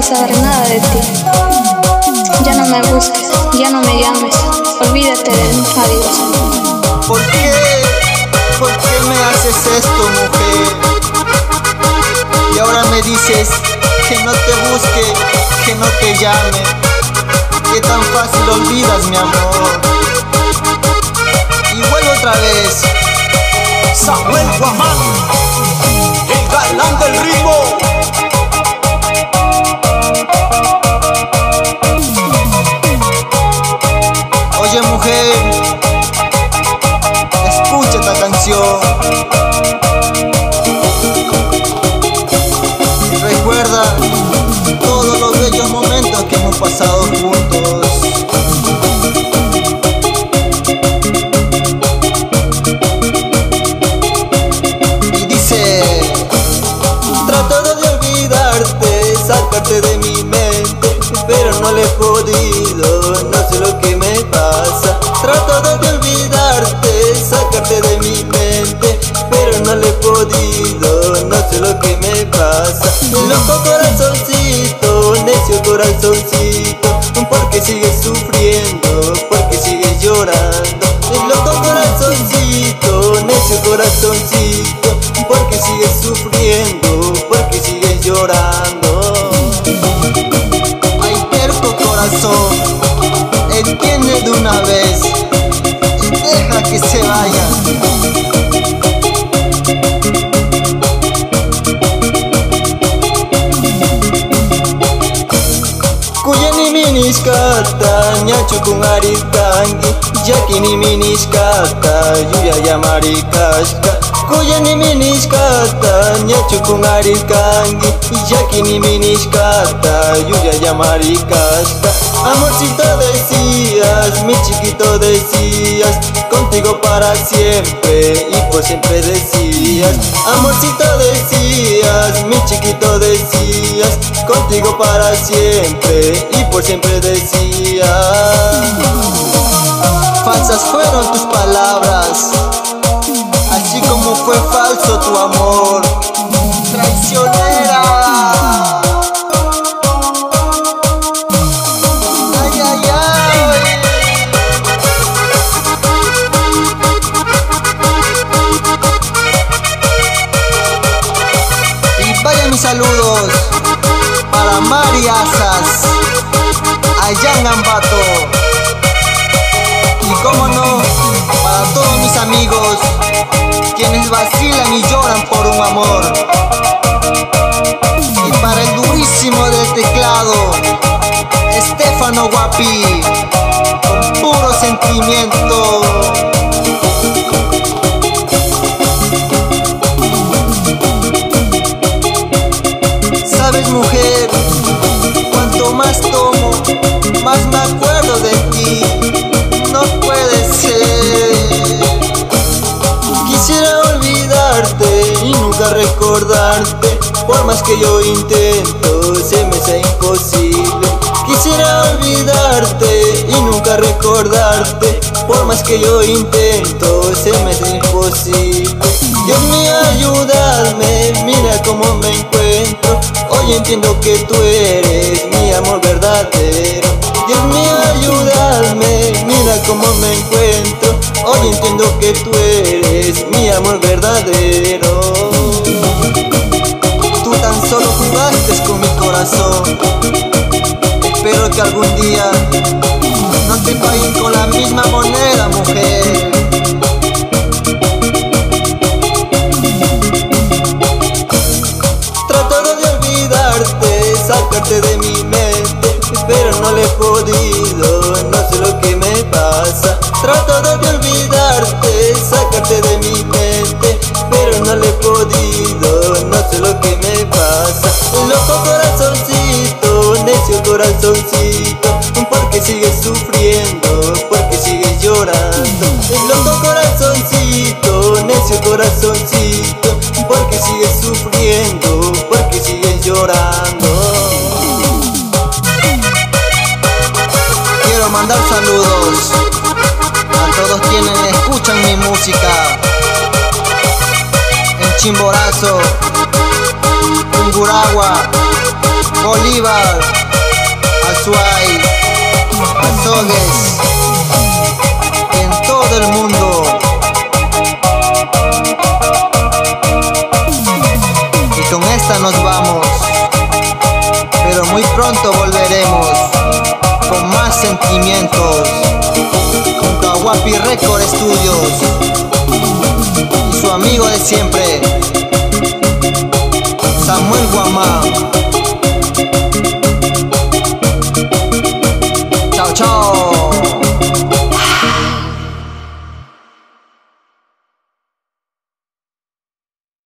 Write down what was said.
quiero saber nada de ti. Ya no me busques, ya no me llames, olvídate de mí, adiós. ¿Por qué? ¿Por qué me haces esto, mujer? Y ahora me dices que no te busque, que no te llame. Que tan fácil olvidas mi amor. Y vuelvo otra vez. Samuel Guamán, el galán del ritmo. Escucha esta canción. Recuerda todos los bellos momentos que hemos pasado juntos. Y dice, trato de olvidarte, sacarte de mi mente, pero no le he podido, katanya cukup ngari tangi Jack ini minis kata Yuya ya mari kaska Kuya ini minis katanya cukup ngari kangi Jack ini minis kata Yuya ya mari kaska Amorcito decías, mi chiquito decías Contigo para siempre y por siempre decías Amorcito decías, mi chiquito decías Contigo para siempre y por siempre decías. Falsas fueron tus palabras Así como fue falso tu amor. Traicionera en Ambato. Y como no, para todos mis amigos, quienes vacilan y lloran por un amor. Por más que yo intento, se me hace imposible. Quisiera olvidarte y nunca recordarte. Por más que yo intento, se me hace imposible. Dios mío, ayúdame, mira cómo me encuentro. Hoy entiendo que tú eres mi amor verdadero. Dios mío, ayúdame, mira cómo me encuentro. Hoy entiendo que tú eres mi amor verdadero. Algún día no te paguen con la misma moneda, mujer. Tratado de olvidarte, sacarte de mi mente, pero no le he podido, no sé lo que me pasa. Tratado de olvidarte, corazoncito, porque sigues sufriendo, porque sigues llorando. Quiero mandar saludos a todos quienes escuchan mi música en Chimborazo, en Guragua, Bolívar, Azuay, Azogues, en todo el mundo. 500 con Kawapi Record Studios. Y su amigo de siempre Samuel Guamán